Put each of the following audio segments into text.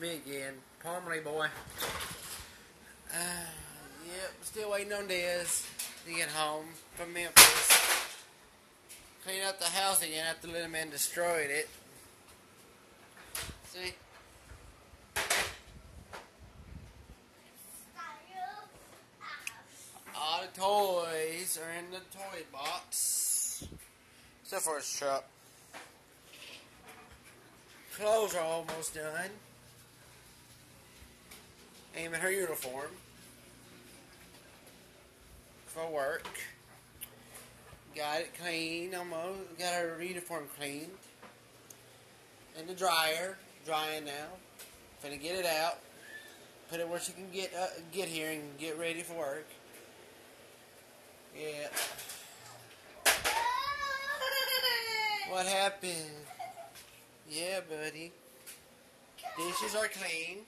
me again, Parmely boy. Uh, yep, still waiting on Dez to get home from Memphis. Clean up the house again after little man destroyed it. See? All the toys are in the toy box. Except for his truck. Clothes are almost done. Aim at her uniform. For work. Got it clean almost. Got her uniform cleaned. In the dryer. Drying now. Finna get it out. Put it where she can get uh, get here and get ready for work. Yeah. What happened? Yeah, buddy. Dishes are clean.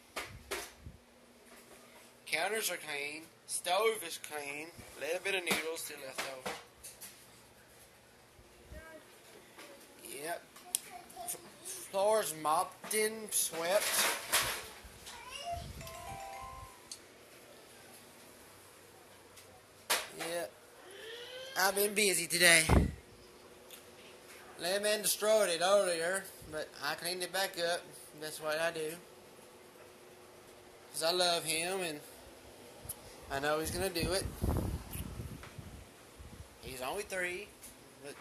Counters are clean. Stove is clean. A little bit of noodles still left over. Yep. F- floors mopped in, swept. Yep. I've been busy today. Lemon destroyed it earlier, but I cleaned it back up. That's what I do. Because I love him and I know he's going to do it. He's only three, but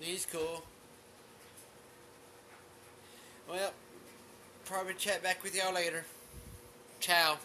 he's cool. Well, probably chat back with y'all later. Ciao.